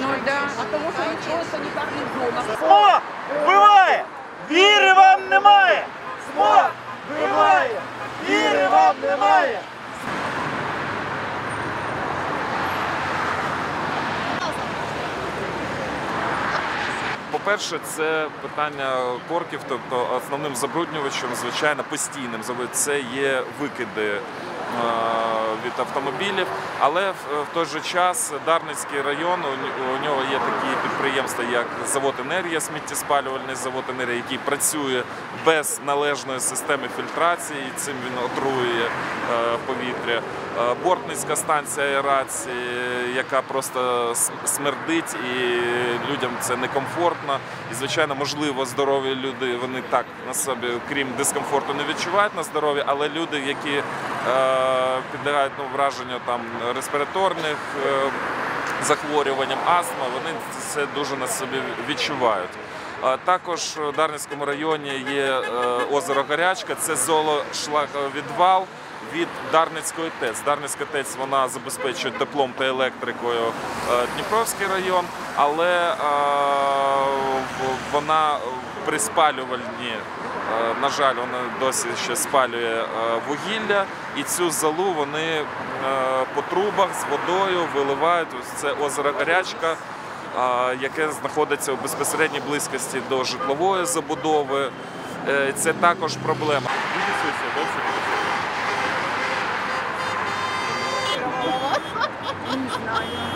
Ну да. А тому що нічого санітарних зонах. Смог вбиває! Віри вам немає! Смог вбиває! Віри вам немає! По-перше, це питання корків, тобто основним забруднювачем, звичайно, постійним це є викиди е, від автомобілів. Але в, той же час Дарницький район, у, нього є такі підприємства, як завод енергія, сміттєспалювальний завод енергія, який працює без належної системи фільтрації, цим він отруює е, повітря. Е, Бортницька станція аерації, яка просто смердить, і людям це некомфортно. І, звичайно, можливо, здорові люди вони так на собі, крім дискомфорту, не відчувають на здоров'я, але люди, які е, підлягають ну, враженню там респіраторних е, захворюванням, астма, вони це дуже на собі відчувають. Також в Дарницькому районі є е, озеро Гарячка, це золошлаговідвал від Дарницької ТЕЦ. Дарницька ТЕЦ вона забезпечує теплом та електрикою е, Дніпровський район, але вона при спалювальні, на жаль, вона досі ще спалює е, вугілля, і цю залу вони е, по трубах з водою виливають. Це озеро Гарячка яке знаходиться у безпосередній близькості до житлової забудови. Е, Це також проблема. Не знаю.